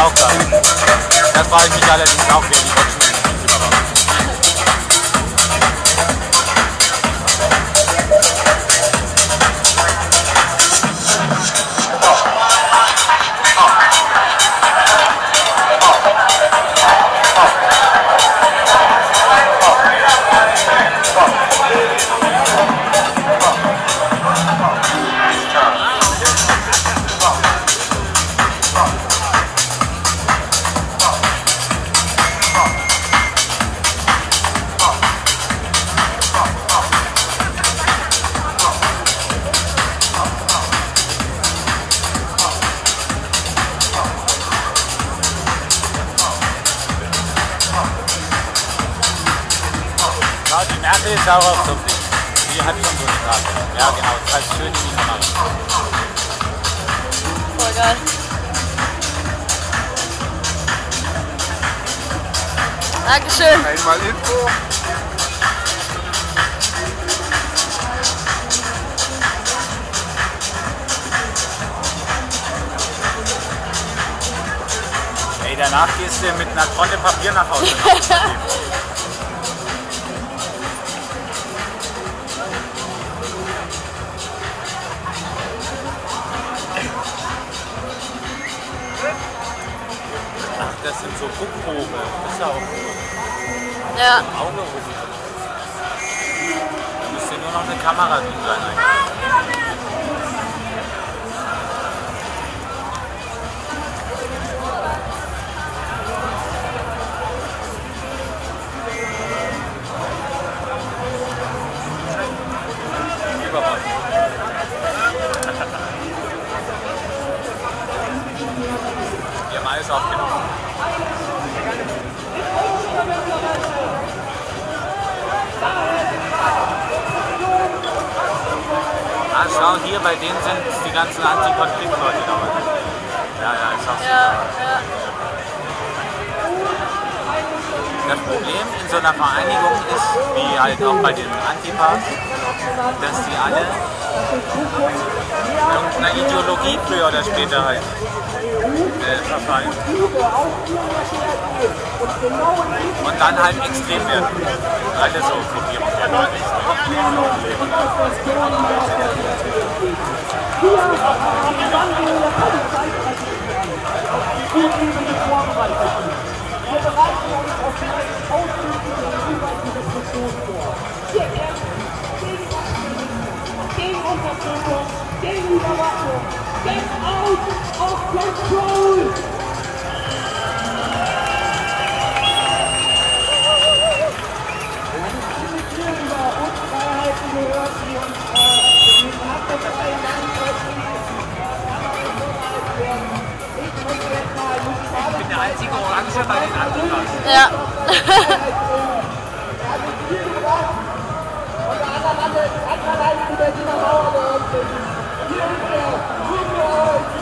auch da. Das frage ich mich allerdings auch, wer Ja, die Merkel ist auch auf so viel. Die hat schon so eine Karte. Ja, genau. Das heißt schön in die Kamera. Voll geil. Dankeschön. Einmal Info. Ey, danach gehst du mit einer Tonne Papier nach Hause. Ist ja auch Ja. Augenhosen. Da müsste nur noch eine Kamera drin sein eigentlich. Wir haben alles aufgenommen. Ah, schau, hier bei denen sind die ganzen Antikonfliktleute dabei. Ja, ja, ist auch so. Ja, ja. Das Problem in so einer Vereinigung ist, wie halt auch bei den Antifas, dass die alle irgendeiner Ideologie früher oder später halt äh. Und dann halt extrem werden. Alle so Gruppierungen werden halt extrem. Gegen bin der einzige Orange bei den Antifas. Ja. Und der andere andere Mann, die Berliner Mauer geöffnet. Hier ist er,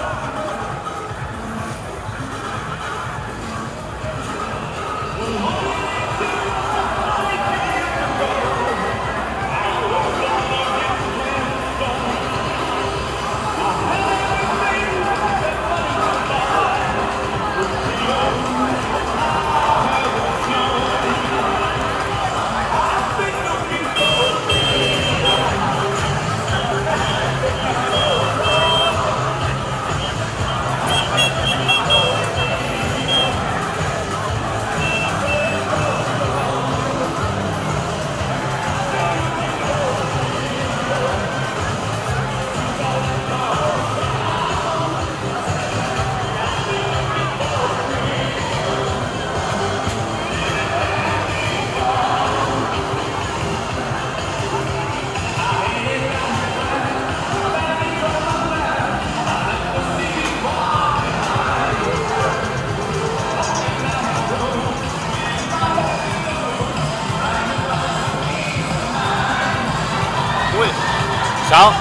Schau,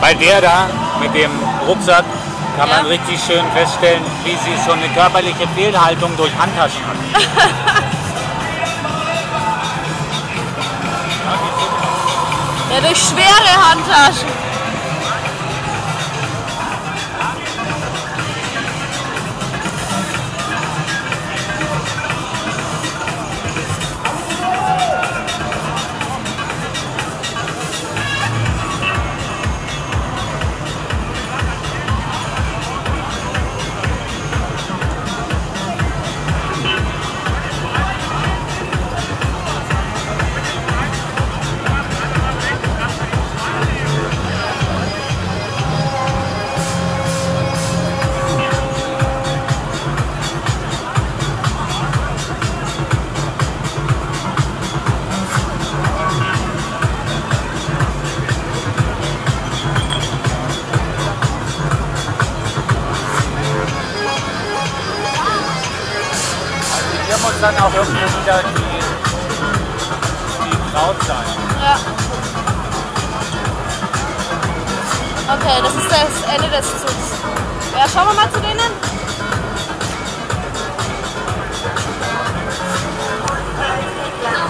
bei der da mit dem Rucksack kann man Ja. richtig schön feststellen, wie sie schon eine körperliche Fehlhaltung durch Handtaschen hat. Ja, durch schwere Handtaschen. dann auch irgendwo wieder die, die Cloud sein. Ja. Okay, das ist das Ende des Zugs. Ja, schauen wir mal zu denen. Ja.